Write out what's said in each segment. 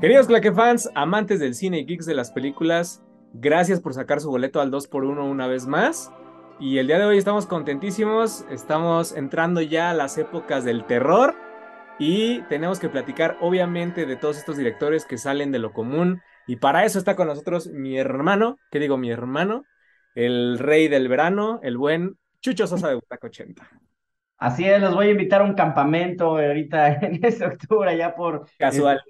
Queridos Claque fans, amantes del cine y geeks de las películas, gracias por sacar su boleto al 2x1 una vez más. Y el día de hoy estamos contentísimos, estamos entrando ya a las épocas del terror y tenemos que platicar obviamente de todos estos directores que salen de lo común. Y para eso está con nosotros mi hermano, ¿qué digo mi hermano? El rey del verano, el buen Chucho Sosa de Butaca 80. Así es, los voy a invitar a un campamento ahorita en ese octubre, ya por... Casual.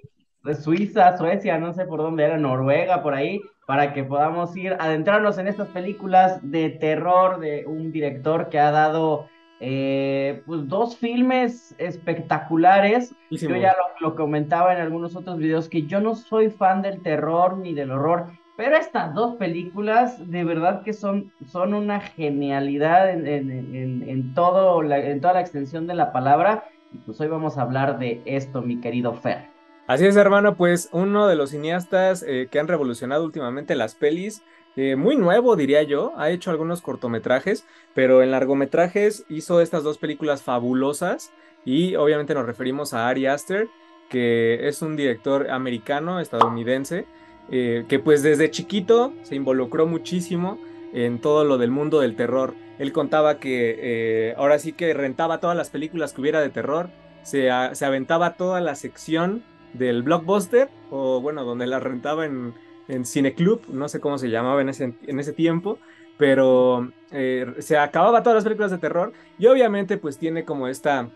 Suiza, Suecia, no sé por dónde era, Noruega, por ahí, para que podamos ir adentrarnos en estas películas de terror de un director que ha dado eh, pues dos filmes espectaculares. Yo ya lo, lo, comentaba en algunos otros videos que yo no soy fan del terror ni del horror, pero estas dos películas de verdad que son, son una genialidad en, en, todo en toda la extensión de la palabra. Y pues hoy vamos a hablar de esto, mi querido Fer. Así es, hermano, pues uno de los cineastas eh, que han revolucionado últimamente las pelis, eh, muy nuevo diría yo, ha hecho algunos cortometrajes, pero en largometrajes hizo estas dos películas fabulosas y obviamente nos referimos a Ari Aster, que es un director americano, estadounidense, eh, que pues desde chiquito se involucró muchísimo en todo lo del mundo del terror. Él contaba que ahora sí que rentaba todas las películas que hubiera de terror, se, se aventaba toda la sección del blockbuster, o bueno, donde la rentaba en, en Cineclub, no sé cómo se llamaba en ese, en ese tiempo, pero eh, se acababa todas las películas de terror y obviamente pues tiene como esta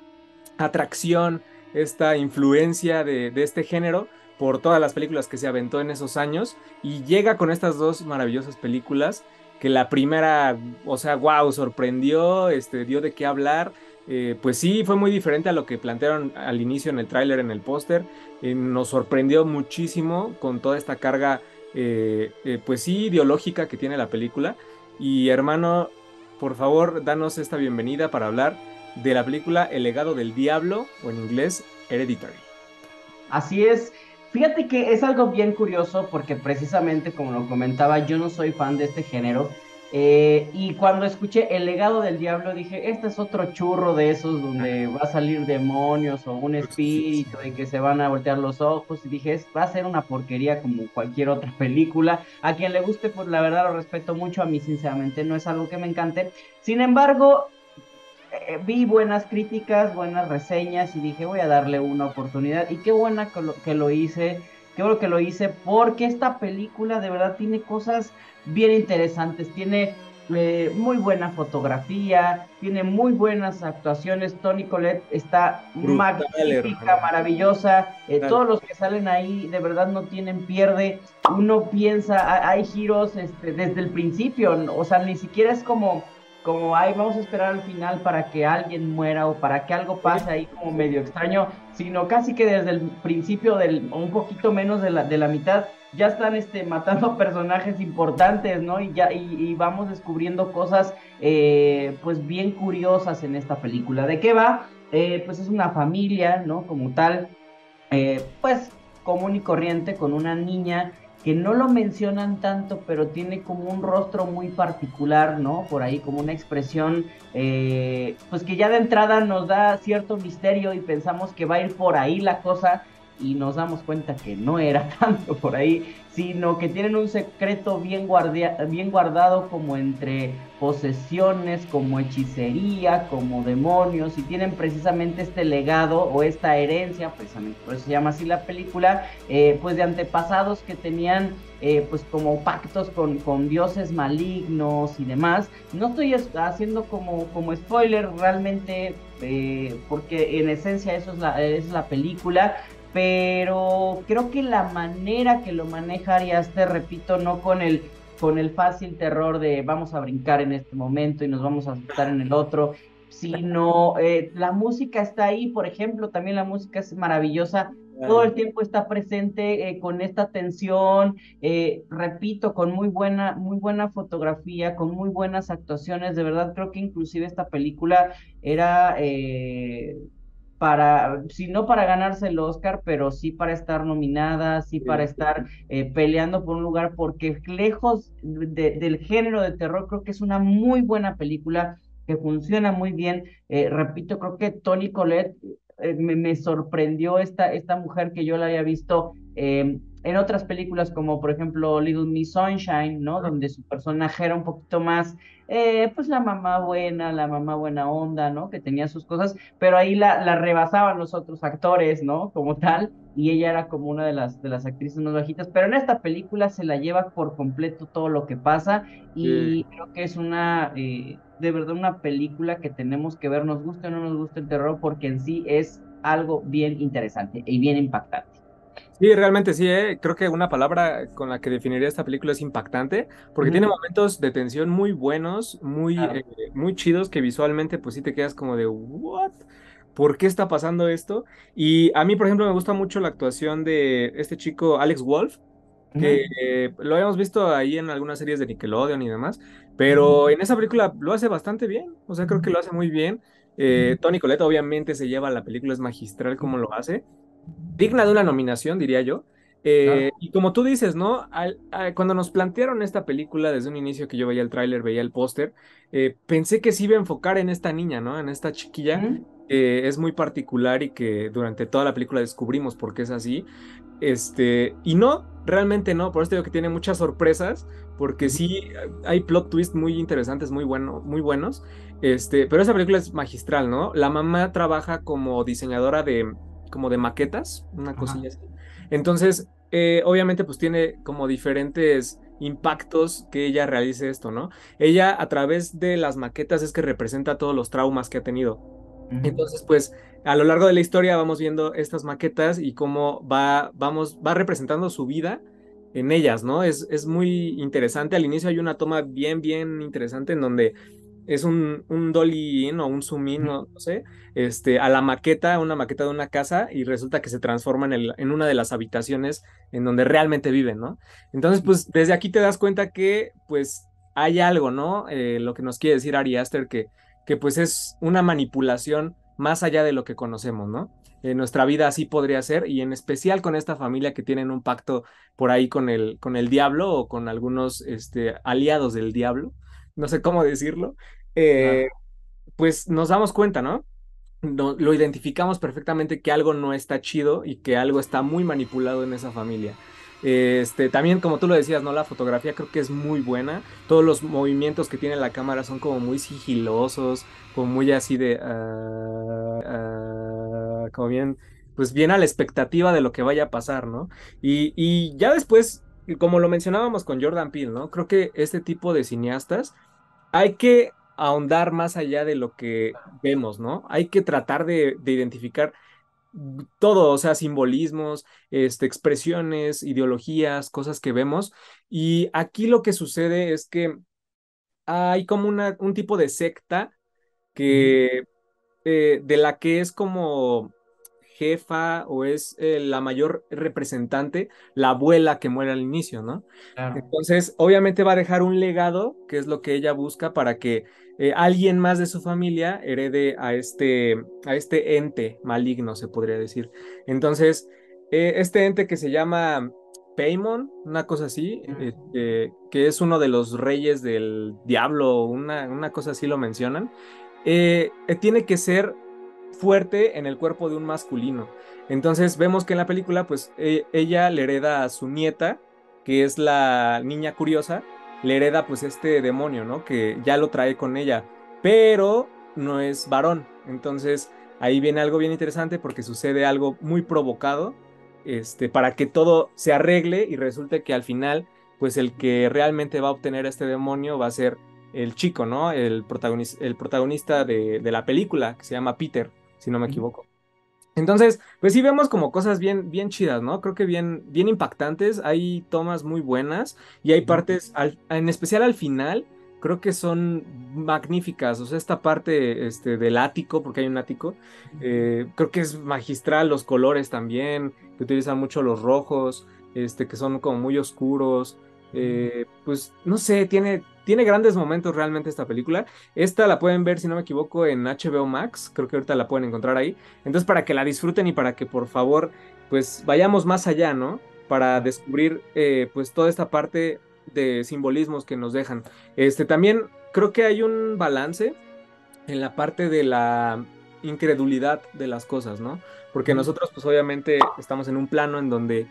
atracción, esta influencia de, de, este género por todas las películas que se aventó en esos años y llega con estas dos maravillosas películas que la primera, o sea, wow, sorprendió, este, dio de qué hablar eh, pues sí, fue muy diferente a lo que plantearon al inicio en el tráiler, en el póster. Eh, nos sorprendió muchísimo con toda esta carga, eh, pues sí, ideológica que tiene la película. Y hermano, por favor, danos esta bienvenida para hablar de la película El legado del diablo, o en inglés, Hereditary. Así es. Fíjate que es algo bien curioso porque precisamente como lo comentaba, yo no soy fan de este género. Eh, y cuando escuché El legado del diablo dije, este es otro churro de esos donde va a salir demonios o un espíritu y que se van a voltear los ojos. Y dije, va a ser una porquería como cualquier otra película. A quien le guste, pues la verdad lo respeto mucho. A mí sinceramente no es algo que me encante. Sin embargo, eh, vi buenas críticas, buenas reseñas y dije, voy a darle una oportunidad. Y qué buena que lo, que lo hice. Qué bueno que lo hice porque esta película de verdad tiene cosas bien interesantes. Tiene eh, muy buena fotografía, tiene muy buenas actuaciones. Tony Colette está magnífica, maravillosa. Eh, todos los que salen ahí de verdad no tienen pierde. Uno piensa, hay giros este, desde el principio, o sea, ni siquiera es como como ay, vamos a esperar al final para que alguien muera o para que algo pase ahí como medio extraño, sino casi que desde el principio del un poquito menos de la, de la mitad ya están este, matando personajes importantes, ¿no? Y ya y, vamos descubriendo cosas eh, pues bien curiosas en esta película. ¿De qué va? Eh, pues es una familia, ¿no? Como tal, eh, pues común y corriente con una niña que no lo mencionan tanto, pero tiene como un rostro muy particular, ¿no? Por ahí, como una expresión, pues que ya de entrada nos da cierto misterio y pensamos que va a ir por ahí la cosa, y nos damos cuenta que no era tanto por ahí, sino que tienen un secreto bien, bien guardado como entre posesiones, como hechicería, como demonios, y tienen precisamente este legado o esta herencia, precisamente por eso se llama así la película, eh, pues de antepasados que tenían eh, pues como pactos con, con, dioses malignos y demás. No estoy haciendo como, como spoiler realmente, eh, porque en esencia eso es la, es la película, pero creo que la manera que lo maneja Ari Aster, repito, no con el con el fácil terror de vamos a brincar en este momento y nos vamos a asustar en el otro, sino eh, la música está ahí, por ejemplo, también la música es maravillosa, todo el tiempo está presente eh, con esta tensión, eh, repito, con muy buena, muy buena fotografía, con muy buenas actuaciones, de verdad creo que inclusive esta película era para, si no para ganarse el Oscar, pero sí para estar nominada, sí, para estar eh, peleando por un lugar, porque lejos del género de terror, creo que es una muy buena película que funciona muy bien. Eh, repito, creo que Tony Colette eh, me, sorprendió esta, esta mujer que yo la había visto eh, en otras películas como por ejemplo Little Miss Sunshine, ¿no? Donde su personaje era un poquito más, eh, pues la mamá buena, la mamá buena onda, ¿no? Que tenía sus cosas, pero ahí la, la rebasaban los otros actores, ¿no? Como tal, y ella era como una de las, de las actrices más bajitas, pero en esta película se la lleva por completo todo lo que pasa y creo que es una, eh, de verdad una película que tenemos que ver, nos guste o no nos guste el terror, porque en sí es algo bien interesante y bien impactante. Sí, realmente sí, ¿eh? creo que una palabra con la que definiría esta película es impactante, porque tiene momentos de tensión muy buenos, muy, eh, muy chidos, que visualmente pues sí te quedas como de, ¿what? ¿Por qué está pasando esto? Y a mí, por ejemplo, me gusta mucho la actuación de este chico Alex Wolf, que lo habíamos visto ahí en algunas series de Nickelodeon y demás, pero en esa película lo hace bastante bien, o sea, creo que lo hace muy bien. Eh, Tony Colette obviamente se lleva la película, es magistral como lo hace digna de una nominación, diría yo. Eh, y como tú dices, ¿no? cuando nos plantearon esta película desde un inicio que yo veía el tráiler, veía el póster, eh, pensé que se iba a enfocar en esta niña, ¿no? En esta chiquilla, que es muy particular y que durante toda la película descubrimos por qué es así. Este, y no, realmente no, por eso digo que tiene muchas sorpresas, porque sí hay plot twists muy interesantes, muy, bueno, muy buenos. Este, pero esa película es magistral, ¿no? La mamá trabaja como diseñadora de como de maquetas, una cosilla así. Entonces, eh, obviamente, pues tiene como diferentes impactos que ella realice esto, ¿no? Ella a través de las maquetas es que representa todos los traumas que ha tenido. Entonces, pues a lo largo de la historia vamos viendo estas maquetas y cómo va, vamos, va representando su vida en ellas, ¿no? Es, es muy interesante. Al inicio hay una toma bien, bien interesante en donde es un, un dolly in o un zoom in, no, sé, este, a la maqueta, una maqueta de una casa y resulta que se transforma en, el, en una de las habitaciones en donde realmente viven, ¿no? Entonces, pues desde aquí te das cuenta que pues hay algo, ¿no? Eh, lo que nos quiere decir Ari Aster, que, que pues es una manipulación más allá de lo que conocemos, ¿no? En nuestra vida así podría ser, y en especial con esta familia que tienen un pacto por ahí con el, con el diablo o con algunos este, aliados del diablo no sé cómo decirlo, eh, pues nos damos cuenta, ¿no? Lo identificamos perfectamente que algo no está chido y que algo está muy manipulado en esa familia. Este, también, como tú lo decías, ¿no? La fotografía creo que es muy buena. Todos los movimientos que tiene la cámara son como muy sigilosos, como muy así de. Ah, ah, como bien. Pues bien a la expectativa de lo que vaya a pasar, ¿no? Y, y ya después, como lo mencionábamos con Jordan Peele, ¿no? Creo que este tipo de cineastas hay que ahondar más allá de lo que vemos, ¿no? Hay que tratar de, identificar todo, o sea, simbolismos, este, expresiones, ideologías, cosas que vemos. Y aquí lo que sucede es que hay como una, un tipo de secta que, eh, de la que es como jefa o es eh, la mayor representante, la abuela que muere al inicio, ¿no? Entonces, obviamente va a dejar un legado, que es lo que ella busca para que eh, alguien más de su familia herede a este, a este ente maligno, se podría decir. Entonces, eh, este ente que se llama Paimon, una cosa así, que es uno de los reyes del diablo, una, una cosa así lo mencionan, tiene que ser fuerte en el cuerpo de un masculino. Entonces vemos que en la película, pues e, ella le hereda a su nieta, que es la niña curiosa, le hereda pues este demonio, ¿no? Que ya lo trae con ella, pero no es varón. Entonces ahí viene algo bien interesante porque sucede algo muy provocado, este, para que todo se arregle y resulte que al final, pues el que realmente va a obtener este demonio va a ser el chico, ¿no? El, protagonista, el protagonista de, de la película, que se llama Peter si no me equivoco. Entonces, pues sí vemos como cosas bien, bien chidas, ¿no? Creo que bien, bien impactantes, hay tomas muy buenas y hay partes, en especial al final, creo que son magníficas. O sea, esta parte este, del ático, porque hay un ático, eh, creo que es magistral, los colores también, que utilizan mucho los rojos, este, que son como muy oscuros. Eh, pues no sé, tiene, tiene grandes momentos realmente esta película. Esta la pueden ver, si no me equivoco, en HBO Max. Creo que ahorita la pueden encontrar ahí. Entonces, para que la disfruten y para que por favor, pues vayamos más allá, ¿no? Para descubrir, eh, pues toda esta parte de simbolismos que nos dejan. Este también creo que hay un balance en la parte de la incredulidad de las cosas, ¿no? Porque nosotros pues obviamente estamos en un plano en donde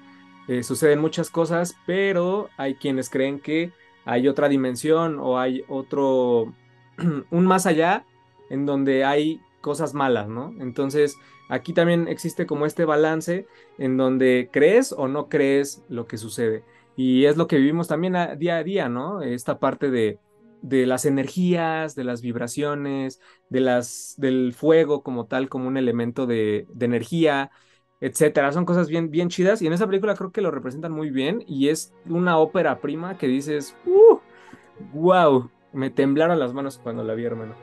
eh, suceden muchas cosas, pero hay quienes creen que hay otra dimensión o hay otro, un más allá en donde hay cosas malas, ¿no? Entonces, aquí también existe como este balance en donde crees o no crees lo que sucede. Y es lo que vivimos también día a día, ¿no? Esta parte de, de las energías, de las vibraciones, de las, del fuego como tal, como un elemento de, de energía, etcétera. Son cosas bien, bien chidas y en esa película creo que lo representan muy bien y es una ópera prima que dices, ¡uh! ¡Wow! Me temblaron las manos cuando la vi, hermano.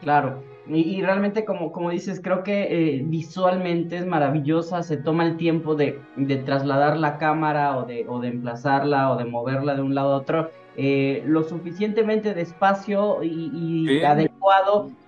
Claro, y, realmente como, como dices, creo que eh, visualmente es maravillosa, se toma el tiempo de, de trasladar la cámara o de, o de emplazarla o de moverla de un lado a otro eh, lo suficientemente despacio y,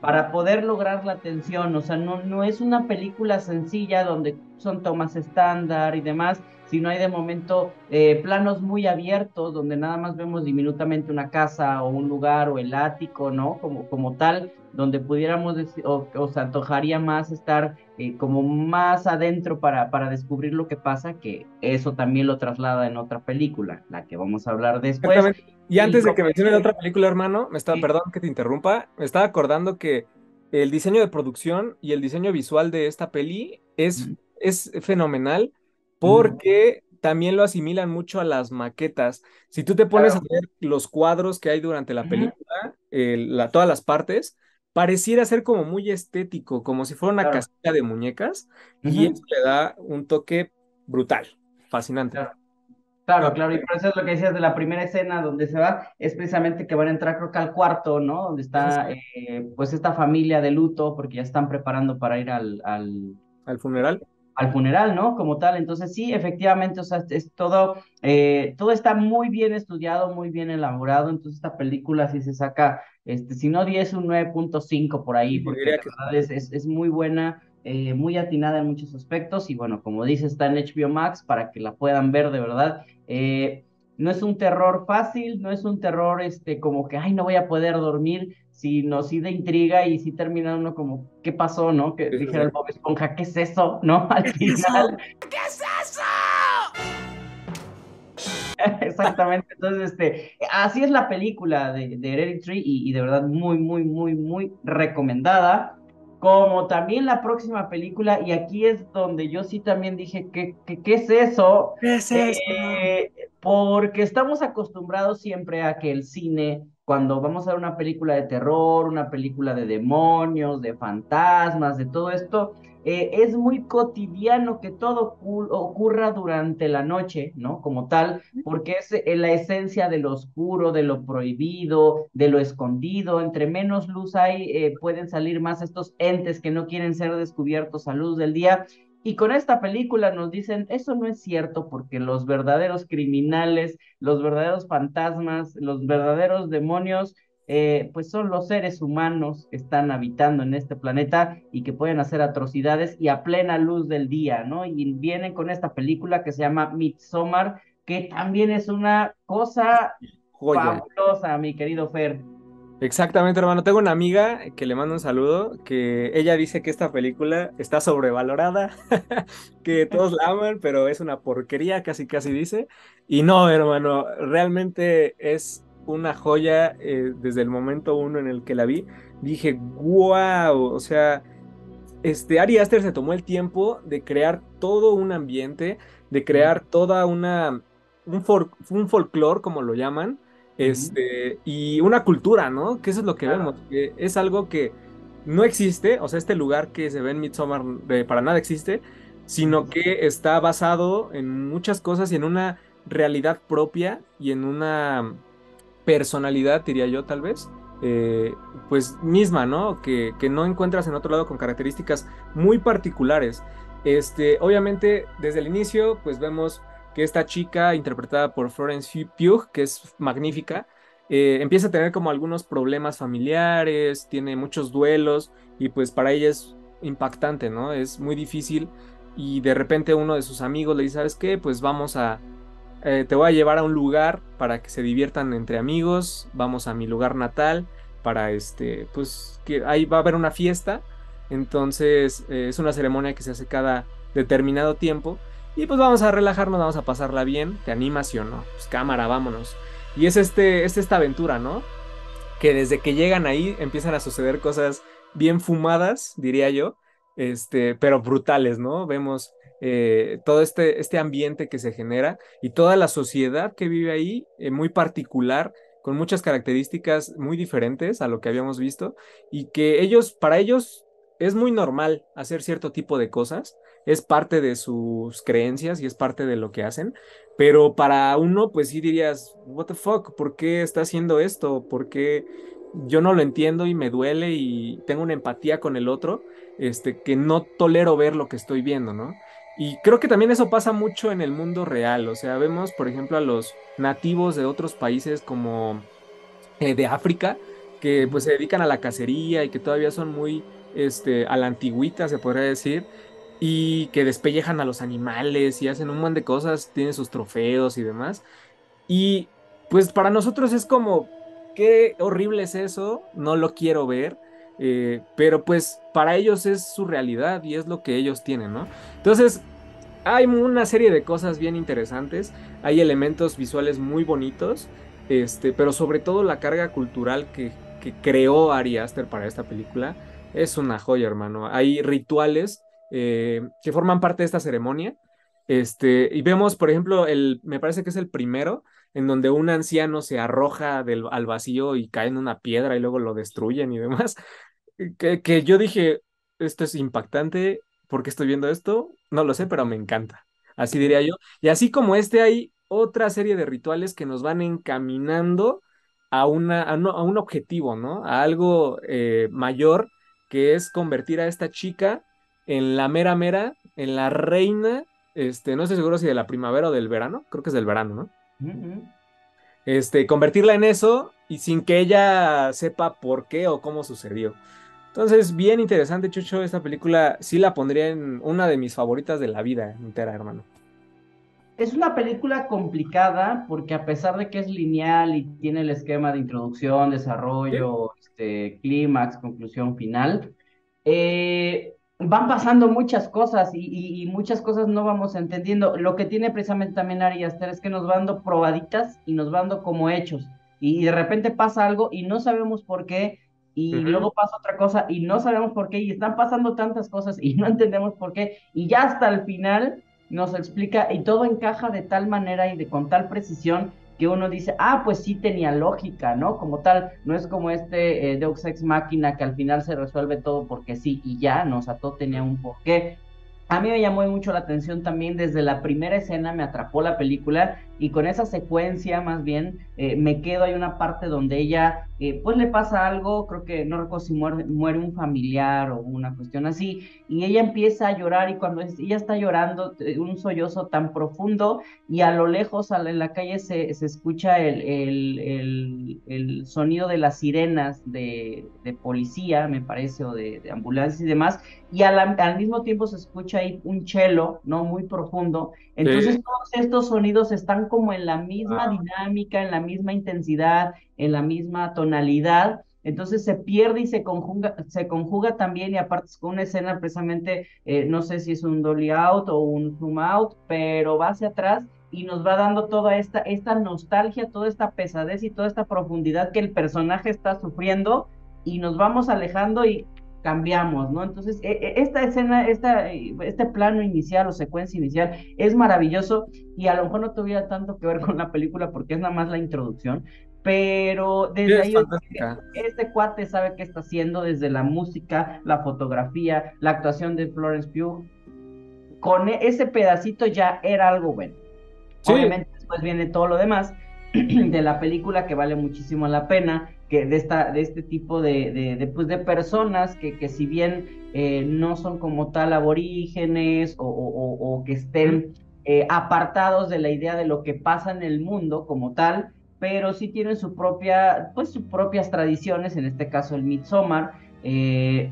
para poder lograr la atención. O sea, no, no es una película sencilla donde son tomas estándar y demás, sino hay de momento eh, planos muy abiertos donde nada más vemos diminutamente una casa o un lugar o el ático, ¿no? Como, como tal, donde pudiéramos decir, o, o se antojaría más estar eh, como más adentro para, para descubrir lo que pasa, que eso también lo traslada en otra película, la que vamos a hablar después. Y antes de que mencione la otra película, hermano, me estaba, perdón que te interrumpa, me estaba acordando que el diseño de producción y el diseño visual de esta peli es, es fenomenal porque también lo asimilan mucho a las maquetas. Si tú te pones a ver los cuadros que hay durante la película, la, todas las partes, pareciera ser como muy estético, como si fuera una casita de muñecas, y eso le da un toque brutal, fascinante. Claro, claro, y por eso es lo que decías de la primera escena donde se va, es precisamente que van a entrar creo que al cuarto, ¿no? Donde está eh, pues esta familia de luto, porque ya están preparando para ir al... Al, ¿Al funeral. Al funeral, ¿no? Como tal, entonces sí, efectivamente, o sea, es todo, eh, todo está muy bien estudiado, muy bien elaborado, entonces esta película sí se saca, este, si no 10, un 9.5 por ahí, porque la verdad es, es, es muy buena, eh, muy atinada en muchos aspectos y bueno, como dice, está en HBO Max para que la puedan ver de verdad. Eh, no es un terror fácil, no es un terror este, como que, ay, no voy a poder dormir, sino sí de intriga y sí termina uno como, ¿qué pasó, no? Que dijera el Bob Esponja, ¿qué es eso, no? Al final. ¿Qué es eso? Exactamente, entonces, este, así es la película de, de Hereditary y, y de verdad muy, muy, muy, muy recomendada como también la próxima película, y aquí es donde yo sí también dije, ¿qué, qué, es eso? ¿Qué es eso? Eh, porque estamos acostumbrados siempre a que el cine, cuando vamos a ver una película de terror, una película de demonios, de fantasmas, de todo esto, eh, es muy cotidiano que todo ocurra durante la noche, ¿no? Como tal, porque es eh, la esencia de lo oscuro, de lo prohibido, de lo escondido. Entre menos luz hay, eh, pueden salir más estos entes que no quieren ser descubiertos a luz del día. Y con esta película nos dicen, eso no es cierto porque los verdaderos criminales, los verdaderos fantasmas, los verdaderos demonios eh, pues son los seres humanos que están habitando en este planeta y que pueden hacer atrocidades y a plena luz del día, ¿no? Y vienen con esta película que se llama Midsommar, que también es una cosa fabulosa, mi querido Fer. Exactamente, hermano. Tengo una amiga que le mando un saludo, que ella dice que esta película está sobrevalorada, que todos la aman, pero es una porquería, casi casi dice. Y no, hermano, realmente es una joya eh, desde el momento uno en el que la vi. Dije, wow, o sea, este, Ari Aster se tomó el tiempo de crear todo un ambiente, de crear toda una, un, un folclore, como lo llaman, este, y una cultura, ¿no? Que eso es lo que vemos, que es algo que no existe, o sea, este lugar que se ve en Midsommar para nada existe, sino que está basado en muchas cosas y en una realidad propia y en una personalidad, diría yo tal vez, eh, pues misma, ¿no? Que, que, no encuentras en otro lado con características muy particulares. Este, obviamente, desde el inicio, pues vemos que esta chica, interpretada por Florence Pugh, que es magnífica, eh, empieza a tener como algunos problemas familiares, tiene muchos duelos y pues para ella es impactante, ¿no? Es muy difícil y de repente uno de sus amigos le dice, ¿sabes qué? Pues vamos a, eh, te voy a llevar a un lugar para que se diviertan entre amigos, vamos a mi lugar natal para este, pues que ahí va a haber una fiesta Entonces eh, es una ceremonia que se hace cada determinado tiempo. Y pues vamos a relajarnos, vamos a pasarla bien. ¿Te animación, no? Pues cámara, vámonos. Y es, este, es esta aventura, ¿no? Que desde que llegan ahí empiezan a suceder cosas bien fumadas, diría yo, este, pero brutales, ¿no? Vemos eh, todo este, este ambiente que se genera y toda la sociedad que vive ahí, eh, muy particular, con muchas características muy diferentes a lo que habíamos visto, y que ellos, para ellos, es muy normal hacer cierto tipo de cosas, es parte de sus creencias y es parte de lo que hacen, pero para uno, pues sí dirías, what the fuck, ¿por qué está haciendo esto? ¿Por qué yo no lo entiendo y me duele y tengo una empatía con el otro, este, que no tolero ver lo que estoy viendo, ¿no? Y creo que también eso pasa mucho en el mundo real, o sea, vemos, por ejemplo, a los nativos de otros países como eh, de África, que pues se dedican a la cacería y que todavía son muy, este, a la antigüita, se podría decir, y que despellejan a los animales y hacen un montón de cosas, tienen sus trofeos y demás. Y pues para nosotros es como, qué horrible es eso, no lo quiero ver, eh, pero pues para ellos es su realidad y es lo que ellos tienen, ¿no? Entonces, hay una serie de cosas bien interesantes, hay elementos visuales muy bonitos, este, pero sobre todo la carga cultural que, que creó Ari Aster para esta película es una joya, hermano. Hay rituales eh, que forman parte de esta ceremonia. Este, y vemos, por ejemplo, el, me parece que es el primero, en donde un anciano se arroja del, al vacío y cae en una piedra y luego lo destruyen y demás. Que, que yo dije, esto es impactante, ¿por qué estoy viendo esto? No lo sé, pero me encanta. Así diría yo. Y así como este, hay otra serie de rituales que nos van encaminando a, una, a, un objetivo, ¿no? A algo eh, mayor, que es convertir a esta chica en la mera mera, en la reina, este, no estoy seguro si de la primavera o del verano, creo que es del verano, ¿no? Este, convertirla en eso y sin que ella sepa por qué o cómo sucedió. Entonces, bien interesante, Chucho. Esta película sí la pondría en una de mis favoritas de la vida entera, hermano. Es una película complicada porque a pesar de que es lineal y tiene el esquema de introducción, desarrollo, este, clímax, conclusión final, eh, van pasando muchas cosas y, muchas cosas no vamos entendiendo. Lo que tiene precisamente también Ari Aster es que nos va dando probaditas y nos va dando como hechos. Y, de repente pasa algo y no sabemos por qué, y luego pasa otra cosa y no sabemos por qué, y están pasando tantas cosas y no entendemos por qué, y ya hasta el final nos explica y todo encaja de tal manera y de con tal precisión que uno dice, ah, pues sí tenía lógica, ¿no? Como tal, no es como este eh, Deus Ex Máquina que al final se resuelve todo porque sí y ya, no, o sea, todo tenía un porqué. A mí me llamó mucho la atención también desde la primera escena, me atrapó la película y con esa secuencia más bien eh, me quedo, hay una parte donde ella eh, pues le pasa algo, creo que no recuerdo si muere, muere, un familiar o una cuestión así, y ella empieza a llorar y cuando ella está llorando, eh, un sollozo tan profundo y a lo lejos en la calle se, se escucha el, el, el, sonido de las sirenas de, de policía, me parece, o de, de ambulancia y demás, y al mismo tiempo se escucha ahí un chelo, ¿no? Muy profundo. Entonces todos estos sonidos están como en la misma dinámica, en la misma intensidad, en la misma tonalidad. Entonces se pierde y se conjuga, se conjuga también, y aparte es con una escena precisamente, eh, no sé si es un dolly out o un zoom out, pero va hacia atrás y nos va dando toda esta, esta nostalgia, toda esta pesadez y toda esta profundidad que el personaje está sufriendo y nos vamos alejando y cambiamos, ¿no? Entonces, e, e, esta escena, esta, este plano inicial o secuencia inicial es maravilloso y a lo mejor no tuviera tanto que ver con la película porque es nada más la introducción, pero desde ahí este cuate sabe qué está haciendo desde la música, la fotografía, la actuación de Florence Pugh. Con e, ese pedacito ya era algo bueno. Obviamente después viene todo lo demás de la película que vale muchísimo la pena que de, esta, de este tipo de, de, pues de personas que, que si bien eh, no son como tal aborígenes o, o, que estén eh, apartados de la idea de lo que pasa en el mundo como tal, pero sí tienen su propia, pues sus propias tradiciones, en este caso el Midsommar, eh,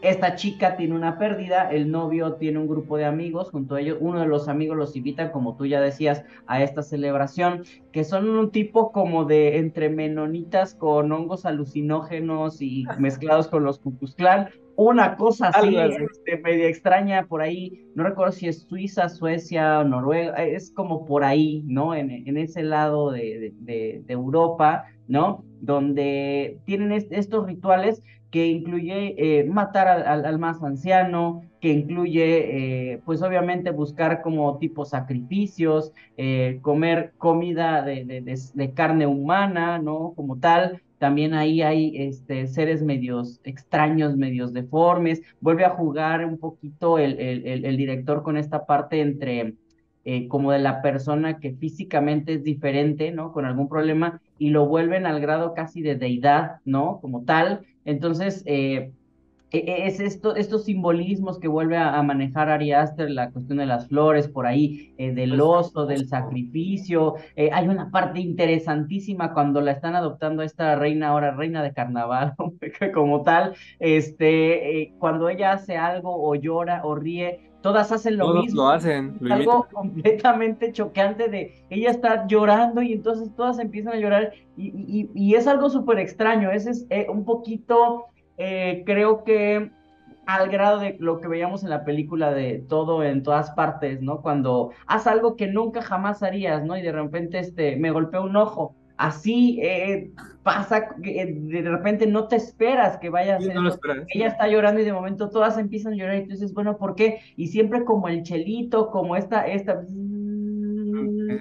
esta chica tiene una pérdida, el novio tiene un grupo de amigos, junto a ellos uno de los amigos los invita, como tú ya decías, a esta celebración, que son un tipo como de entre menonitas con hongos alucinógenos y mezclados con los Cucuzclán, una cosa así, este, media extraña por ahí, no recuerdo si es Suiza, Suecia o Noruega, es como por ahí, ¿no? En, en ese lado de, de, de, Europa, ¿no? Donde tienen estos rituales que incluye eh, matar al, más anciano, que incluye, eh, pues obviamente buscar como tipo sacrificios, eh, comer comida de, de, de, carne humana, ¿no? Como tal. También ahí hay este, seres medios extraños, medios deformes. Vuelve a jugar un poquito el, el, el director con esta parte entre como de la persona que físicamente es diferente, ¿no? Con algún problema y lo vuelven al grado casi de deidad, ¿no? Como tal. Entonces, eh, e, e, es esto, estos simbolismos que vuelve a, manejar Ari Aster, la cuestión de las flores por ahí, eh, del oso, del sacrificio. Eh, hay una parte interesantísima cuando la están adoptando a esta reina, ahora reina de carnaval, como tal, este, cuando ella hace algo o llora o ríe, todas hacen lo Todos mismo. lo hacen. Lo algo completamente chocante de ella está llorando y entonces todas empiezan a llorar y, y, y es algo súper extraño. Ese es eh, un poquito, eh, creo que al grado de lo que veíamos en la película de todo en todas partes, ¿no? Cuando haz algo que nunca jamás harías, ¿no? Y de repente este, me golpea un ojo. Así eh, pasa, que de repente no te esperas que vaya a ser. No Ella está llorando y de momento todas empiezan a llorar y tú dices, bueno, ¿por qué? Y siempre como el chelito, como esta, esta,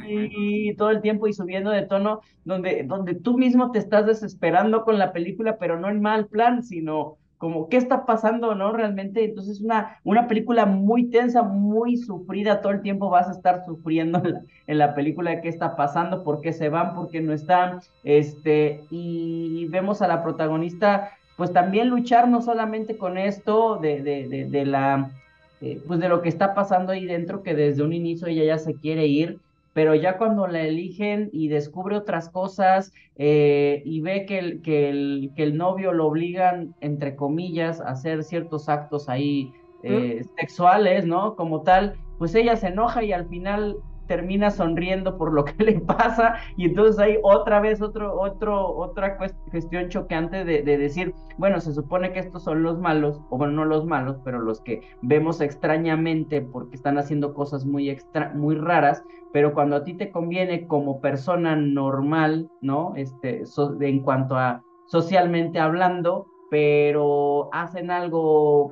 y todo el tiempo y subiendo de tono, donde, donde tú mismo te estás desesperando con la película, pero no en mal plan, sino como qué está pasando, ¿no? Realmente, entonces una, una película muy tensa, muy sufrida, todo el tiempo vas a estar sufriendo en la, en la película qué está pasando, por qué se van, por qué no están, este, y vemos a la protagonista, pues también luchar no solamente con esto de, de, de, de la, eh, pues de lo que está pasando ahí dentro, que desde un inicio ella ya se quiere ir, pero ya cuando la eligen y descubre otras cosas eh, y ve que el, que, el, que el novio lo obligan, entre comillas, a hacer ciertos actos ahí eh, sexuales, ¿no? Como tal, pues ella se enoja y al final termina sonriendo por lo que le pasa y entonces hay otra vez otro, otro, otra cuestión choqueante de, de, decir, bueno, se supone que estos son los malos, o bueno, no los malos, pero los que vemos extrañamente porque están haciendo cosas muy, extra, muy raras, pero cuando a ti te conviene como persona normal, ¿no? Este, en cuanto a socialmente hablando, pero hacen algo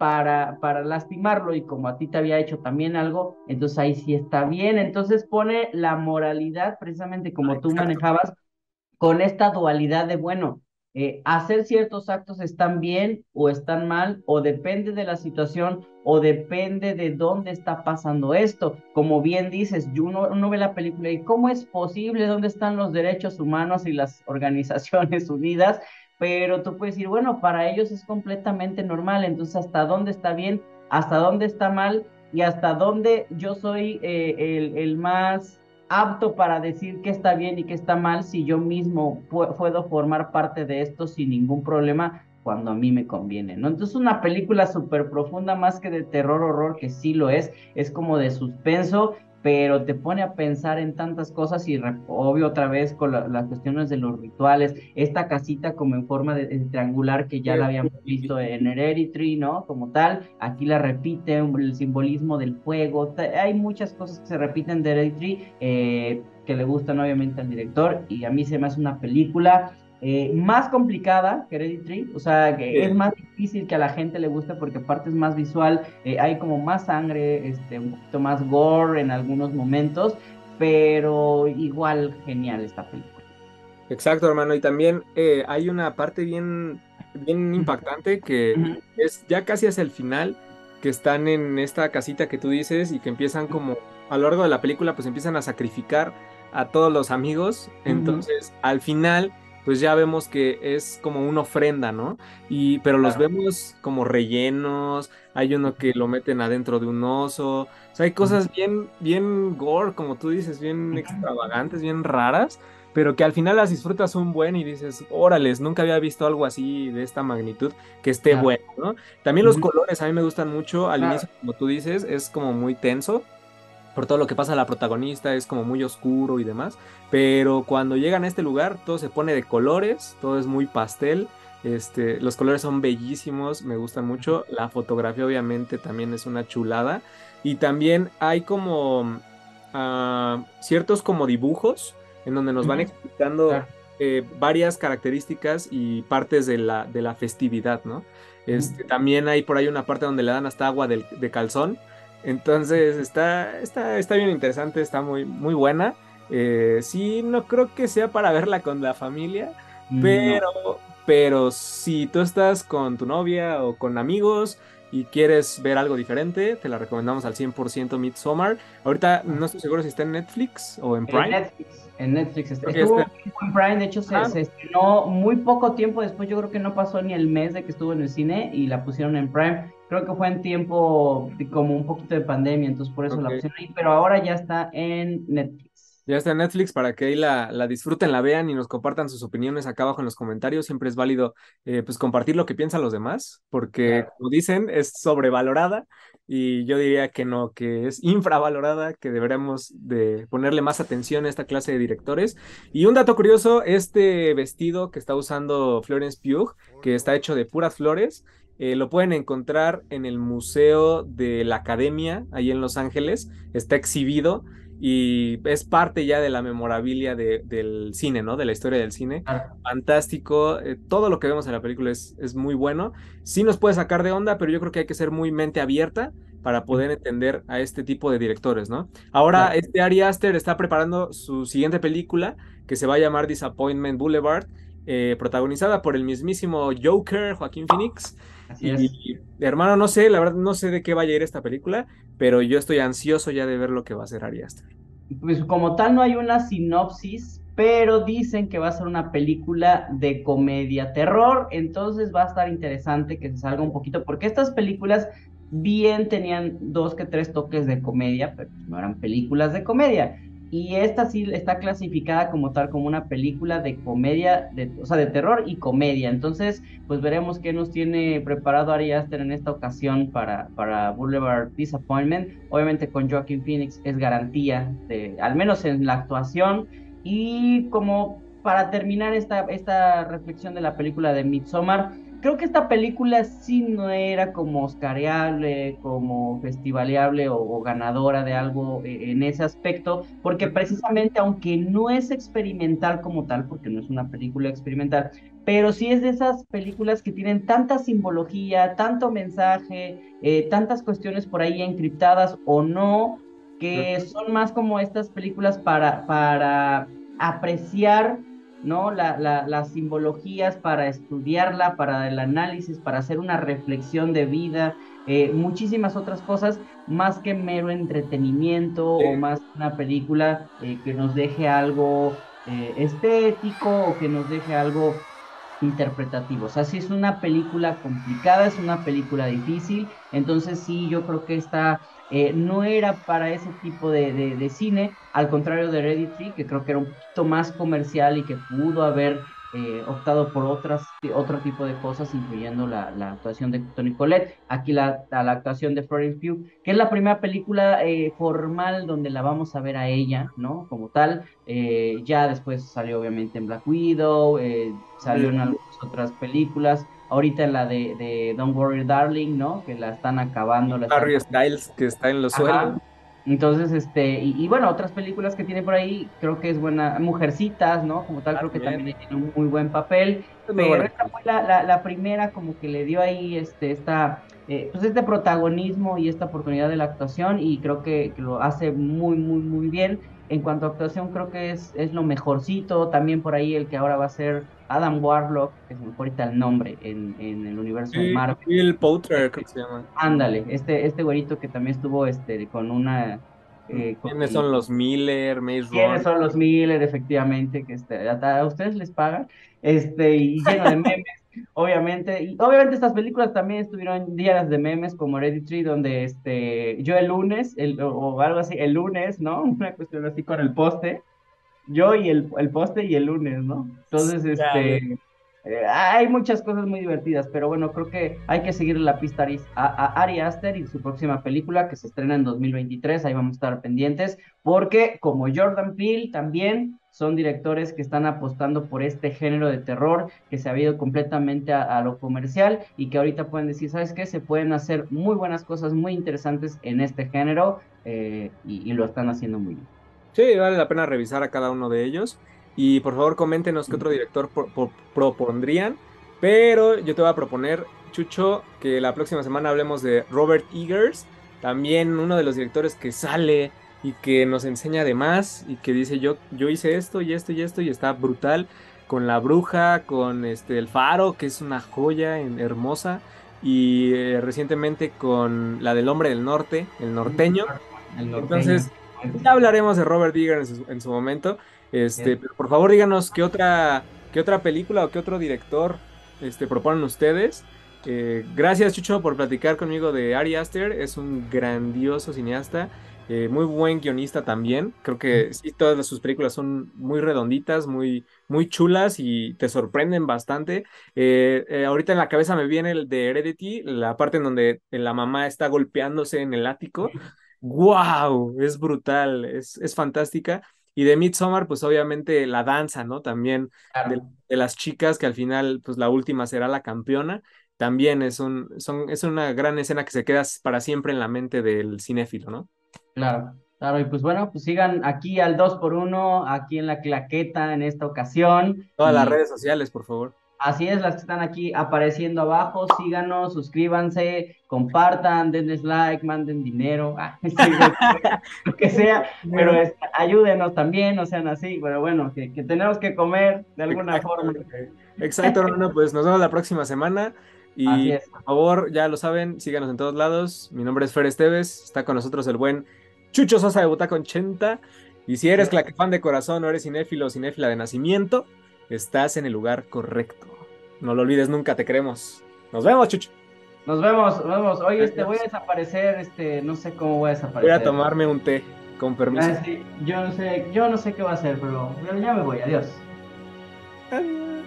para, para lastimarlo y como a ti te había hecho también algo, entonces ahí sí está bien. Entonces pone la moralidad precisamente como tú Exacto. manejabas con esta dualidad de, bueno, eh, hacer ciertos actos están bien o están mal, o depende de la situación, o depende de dónde está pasando esto. Como bien dices, uno, uno ve la película y cómo es posible, dónde están los derechos humanos y las organizaciones unidas pero tú puedes decir, bueno, para ellos es completamente normal, entonces hasta dónde está bien, hasta dónde está mal y hasta dónde yo soy eh, el, más apto para decir qué está bien y qué está mal si yo mismo pu puedo formar parte de esto sin ningún problema cuando a mí me conviene, ¿no? Entonces una película súper profunda, más que de terror, horror, que sí lo es, es como de suspenso pero te pone a pensar en tantas cosas y obvio otra vez con la, las cuestiones de los rituales, esta casita como en forma de, de triangular que ya la habíamos visto en Hereditary, ¿no? Como tal, aquí la repite el simbolismo del fuego, hay muchas cosas que se repiten de Hereditary eh, que le gustan obviamente al director y a mí se me hace una película eh, más complicada que Hereditary, o sea, que sí. es más difícil que a la gente le guste porque aparte es más visual, eh, hay como más sangre, este, un poquito más gore en algunos momentos, pero igual genial esta película. Exacto, hermano, y también eh, hay una parte bien, bien impactante que uh -huh. es ya casi hacia el final, que están en esta casita que tú dices y que empiezan como a lo largo de la película, pues empiezan a sacrificar a todos los amigos, entonces uh -huh. al final pues ya vemos que es como una ofrenda, ¿no? Y, pero los claro. vemos como rellenos, hay uno que lo meten adentro de un oso, o sea, hay cosas bien, bien gore, como tú dices, bien extravagantes, bien raras, pero que al final las disfrutas un buen y dices, órales, nunca había visto algo así de esta magnitud que esté bueno, ¿no? También los colores a mí me gustan mucho, al inicio, como tú dices, es como muy tenso, por todo lo que pasa a la protagonista, es como muy oscuro y demás, pero cuando llegan a este lugar todo se pone de colores, todo es muy pastel, este, los colores son bellísimos, me gustan mucho, la fotografía obviamente también es una chulada y también hay como uh, ciertos como dibujos en donde nos van explicando eh, varias características y partes de la, de la festividad, ¿no? Este, También hay por ahí una parte donde le dan hasta agua de, de calzón. Entonces está, está, está bien interesante, está muy, muy buena. Eh, sí, no creo que sea para verla con la familia, pero, pero si tú estás con tu novia o con amigos y quieres ver algo diferente, te la recomendamos al 100% Midsommar. Ahorita no estoy seguro si está en Netflix o en Prime. En Netflix, en Netflix. Estuvo en Prime, de hecho se, ah. se, estrenó muy poco tiempo después, yo creo que no pasó ni el mes de que estuvo en el cine y la pusieron en Prime. Creo que fue en tiempo como un poquito de pandemia, entonces por eso la pusieron ahí, pero ahora ya está en Netflix. Ya está en Netflix para que ahí la, la, disfruten, la vean y nos compartan sus opiniones acá abajo en los comentarios. Siempre es válido eh, pues compartir lo que piensan los demás, porque como dicen, es sobrevalorada y yo diría que no, que es infravalorada, que deberemos de ponerle más atención a esta clase de directores. Y un dato curioso, este vestido que está usando Florence Pugh, que está hecho de puras flores, eh, lo pueden encontrar en el Museo de la Academia, ahí en Los Ángeles, está exhibido y es parte ya de la memorabilia del cine, ¿no? De la historia del cine. Fantástico, eh, todo lo que vemos en la película es, es, muy bueno. Sí nos puede sacar de onda, pero yo creo que hay que ser muy mente abierta para poder entender a este tipo de directores, ¿no? Ahora, este Ari Aster está preparando su siguiente película que se va a llamar Disappointment Boulevard, eh, protagonizada por el mismísimo Joker, Joaquín Phoenix y, hermano, no sé, la verdad no sé de qué vaya a ir esta película, pero yo estoy ansioso ya de ver lo que va a hacer Ari Aster. Pues como tal no hay una sinopsis, pero dicen que va a ser una película de comedia terror, entonces va a estar interesante que se salga un poquito, porque estas películas bien tenían dos que tres toques de comedia, pero no eran películas de comedia. Y esta sí está clasificada como tal, como una película de comedia, de, o sea, de terror y comedia. Entonces, pues veremos qué nos tiene preparado Ari Aster en esta ocasión para, para Boulevard Disappointment. Obviamente con Joaquin Phoenix es garantía, al menos en la actuación. Y como para terminar esta, esta reflexión de la película de Midsommar, creo que esta película sí no era como oscareable, como festivaleable o, ganadora de algo eh, en ese aspecto, porque precisamente aunque no es experimental como tal, porque no es una película experimental, pero sí es de esas películas que tienen tanta simbología, tanto mensaje, eh, tantas cuestiones por ahí encriptadas o no, que son más como estas películas para, para apreciar ¿no? La, las simbologías para estudiarla, para el análisis, para hacer una reflexión de vida, eh, muchísimas otras cosas, más que mero entretenimiento o más una película eh, que nos deje algo eh, estético o que nos deje algo interpretativo. O sea, si es una película complicada, es una película difícil, entonces sí, yo creo que esta eh, no era para ese tipo de, cine, al contrario de Hereditary, que creo que era un poquito más comercial y que pudo haber eh, optado por otras, otro tipo de cosas, incluyendo la, actuación de Tony Collette, aquí la, la, actuación de Florence Pugh, que es la primera película eh, formal donde la vamos a ver a ella, ¿no? Como tal, ya después salió obviamente en Black Widow, salió en algunas otras películas, ahorita la de, de, Don't Worry Darling, ¿no? Que la están acabando. La Harry Styles, que está en los suelos. Entonces, este, y, bueno, otras películas que tiene por ahí, creo que es buena, Mujercitas, ¿no? Como tal, creo que también tiene un muy buen papel, pero esta fue la, la, primera como que le dio ahí, este, esta, eh, pues este protagonismo y esta oportunidad de la actuación, y creo que, que, lo hace muy, muy, muy bien. En cuanto a actuación, creo que es, es lo mejorcito, también por ahí el que ahora va a ser Adam Warlock, que se me ahorita el nombre en, en el universo de Marvel. Bill Potter, creo que se llama. Ándale, este, este güerito que también estuvo este, con una... Eh, ¿Quiénes son los Miller, Maze ¿Quiénes son los Miller, efectivamente? Que este, a, ustedes les pagan, este, y lleno de memes, obviamente. Y obviamente estas películas también estuvieron días de memes como Hereditary, donde este, yo el lunes, el, o algo así, el lunes, ¿no? Una cuestión así con el poste yo y el, el poste y el lunes, ¿no? Entonces, este, eh, hay muchas cosas muy divertidas, pero bueno, creo que hay que seguir la pista a, a, Ari Aster y su próxima película que se estrena en 2023, ahí vamos a estar pendientes, porque como Jordan Peele también son directores que están apostando por este género de terror que se ha ido completamente a, lo comercial y que ahorita pueden decir, ¿sabes qué? Se pueden hacer muy buenas cosas, muy interesantes en este género eh, y, lo están haciendo muy bien. Sí, vale la pena revisar a cada uno de ellos. Y por favor, coméntenos qué otro director propondrían. Pero yo te voy a proponer, Chucho, que la próxima semana hablemos de Robert Eggers, también uno de los directores que sale y que nos enseña de más y que dice yo, yo hice esto y esto y esto y está brutal con la bruja, con este el faro, que es una joya hermosa, y eh, recientemente con la del hombre del norte, el norteño. Entonces, ya hablaremos de Robert Eggers en su momento. Este, por favor, díganos qué otra, qué otra película o qué otro director este, proponen ustedes. Eh, gracias, Chucho, por platicar conmigo de Ari Aster. Es un grandioso cineasta, eh, muy buen guionista también. Creo que sí, todas sus películas son muy redonditas, muy, muy chulas y te sorprenden bastante. Eh, ahorita en la cabeza me viene el de Heredity, la parte en donde la mamá está golpeándose en el ático. ¡Wow! Es brutal, es, es fantástica. Y de Midsommar, pues obviamente la danza, ¿no? También de, las chicas, que al final, pues la última será la campeona. También es, un, son, es una gran escena que se queda para siempre en la mente del cinéfilo, ¿no? Claro, claro. Y pues bueno, pues sigan aquí al 2 por 1 aquí en la claqueta en esta ocasión. Todas las redes sociales, por favor. Así es, las que están aquí apareciendo abajo, síganos, suscríbanse, compartan, denles like, manden dinero, ah, lo que sea, pero ayúdenos también, no sean así, pero bueno, que, tenemos que comer de alguna forma. Exacto, no, pues nos vemos la próxima semana. Y por favor, ya lo saben, síganos en todos lados. Mi nombre es Fer Esteves, está con nosotros el buen Chucho Sosa de Butaca 80. Y si eres fan de corazón o eres cinéfilo o cinéfila de nacimiento, estás en el lugar correcto. No lo olvides nunca, te queremos. Nos vemos, Chucho. Nos vemos, nos vemos. Oye, este, voy a desaparecer, este, no sé cómo voy a desaparecer. Voy a tomarme un té, con permiso. Ah, yo no sé, yo no sé qué va a hacer, pero, pero ya me voy, adiós. Adiós.